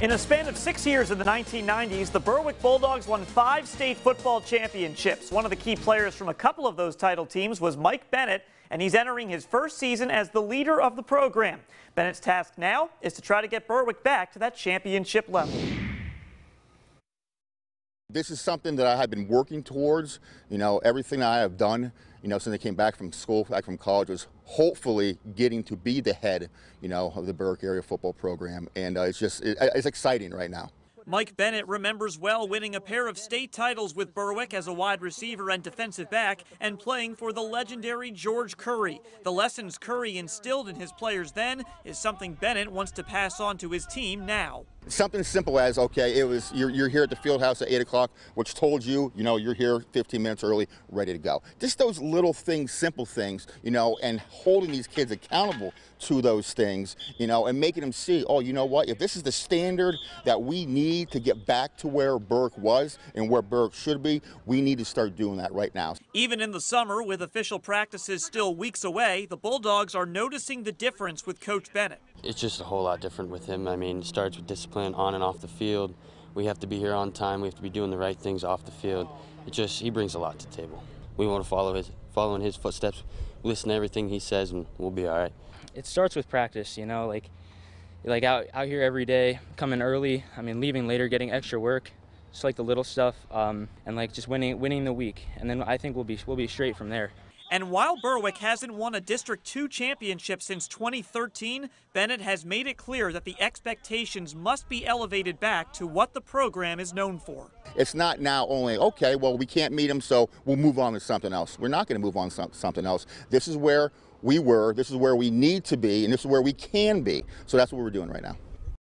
In a span of six years in the 1990s, the Berwick Bulldogs won five state football championships. One of the key players from a couple of those title teams was Mike Bennett, and he's entering his first season as the leader of the program. Bennett's task now is to try to get Berwick back to that championship level. This is something that I have been working towards. You know, everything I have done, you know, since I came back from school, back from college, was hopefully getting to be the head, you know, of the Berwick area football program. And uh, it's just, it, it's exciting right now. Mike Bennett remembers well winning a pair of state titles with Berwick as a wide receiver and defensive back and playing for the legendary George Curry. The lessons Curry instilled in his players then is something Bennett wants to pass on to his team now. Something simple as, okay, it was you're, you're here at the field house at 8 o'clock, which told you, you know, you're here 15 minutes early, ready to go. Just those little things, simple things, you know, and holding these kids accountable to those things, you know, and making them see, oh, you know what, if this is the standard that we need to get back to where Berwick was and where Berwick should be, we need to start doing that right now. Even in the summer, with official practices still weeks away, the Bulldogs are noticing the difference with Coach Bennett. It's just a whole lot different with him. I mean, it starts with discipline on and off the field. We have to be here on time. We have to be doing the right things off the field. It just he brings a lot to the table. We want to follow his follow in his footsteps, listen to everything he says, and we'll be all right. It starts with practice, you know, like like out out here every day, coming early. I mean, leaving later, getting extra work. Just like the little stuff, um, and like just winning winning the week, and then I think we'll be we'll be straight from there. And while Berwick hasn't won a District 2 championship since 2013, Bennett has made it clear that the expectations must be elevated back to what the program is known for. It's not now only, okay, well, we can't meet them, so we'll move on to something else. We're not going to move on to something else. This is where we were, this is where we need to be, and this is where we can be. So that's what we're doing right now.